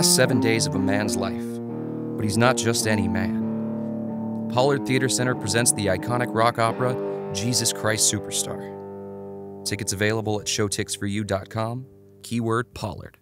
last seven days of a man's life, but he's not just any man. Pollard Theater Center presents the iconic rock opera Jesus Christ Superstar. Tickets available at showtix4u.com, keyword Pollard.